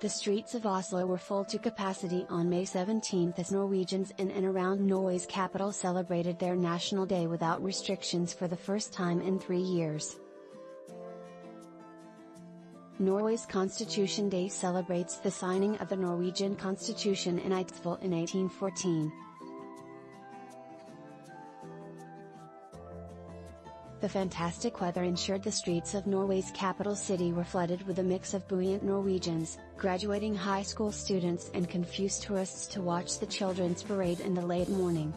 The streets of Oslo were full to capacity on May 17 as Norwegians in and around Norway's capital celebrated their National Day without restrictions for the first time in three years. Norway's Constitution Day celebrates the signing of the Norwegian constitution in Eidsvoll in 1814. The fantastic weather ensured the streets of Norway's capital city were flooded with a mix of buoyant Norwegians, graduating high school students and confused tourists to watch the children's parade in the late morning.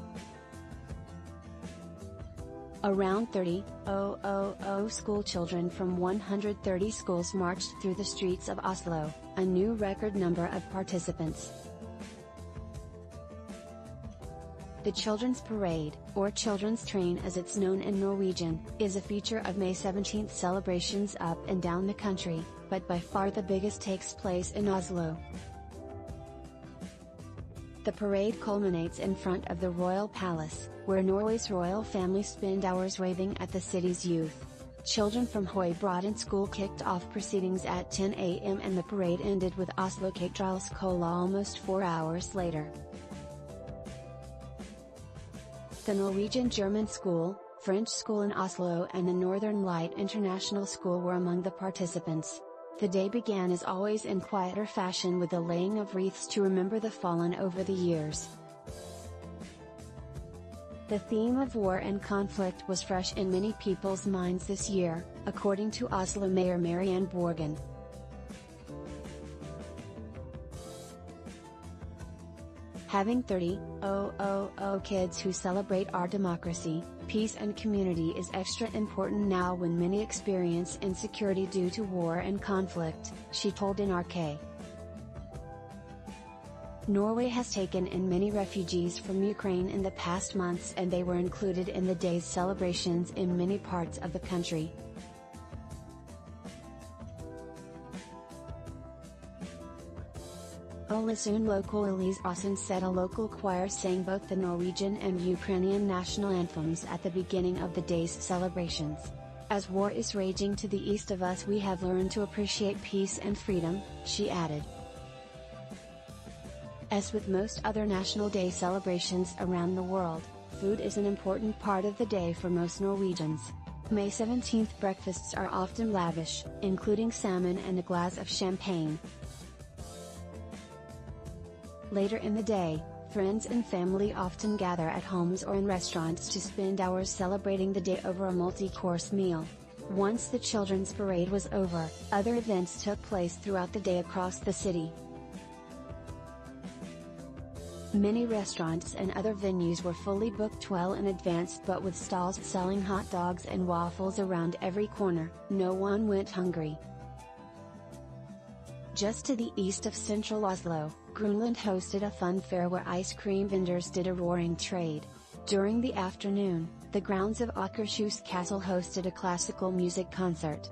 Around 30,000 schoolchildren from 130 schools marched through the streets of Oslo, a new record number of participants. The Children's Parade, or Children's Train as it's known in Norwegian, is a feature of May 17 celebrations up and down the country, but by far the biggest takes place in Oslo. The parade culminates in front of the Royal Palace, where Norway's royal family spend hours waving at the city's youth. Children from Høybråten School kicked off proceedings at 10 am and the parade ended with Oslo Katedralskole almost four hours later. The Norwegian German School, French School in Oslo and the Northern Light International School were among the participants. The day began as always in quieter fashion with the laying of wreaths to remember the fallen over the years. The theme of war and conflict was fresh in many people's minds this year, according to Oslo Mayor Marianne Borgen. Having 30,000 kids who celebrate our democracy, peace and community is extra important now when many experience insecurity due to war and conflict, she told NRK. Norway has taken in many refugees from Ukraine in the past months and they were included in the day's celebrations in many parts of the country. Local Elise Aasen said a local choir sang both the Norwegian and Ukrainian national anthems at the beginning of the day's celebrations. As war is raging to the east of us we have learned to appreciate peace and freedom, she added. As with most other National Day celebrations around the world, food is an important part of the day for most Norwegians. May 17th breakfasts are often lavish, including salmon and a glass of champagne, Later in the day, friends and family often gather at homes or in restaurants to spend hours celebrating the day over a multi-course meal. Once the children's parade was over, other events took place throughout the day across the city. Many restaurants and other venues were fully booked well in advance but with stalls selling hot dogs and waffles around every corner, no one went hungry. Just to the east of central Oslo, Grønland hosted a fun fair where ice cream vendors did a roaring trade. During the afternoon, the grounds of Akershus Castle hosted a classical music concert.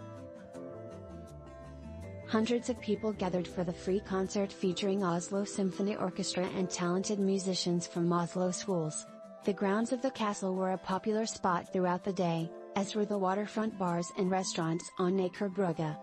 Hundreds of people gathered for the free concert featuring Oslo Symphony Orchestra and talented musicians from Oslo schools. The grounds of the castle were a popular spot throughout the day, as were the waterfront bars and restaurants on Aker Brygge.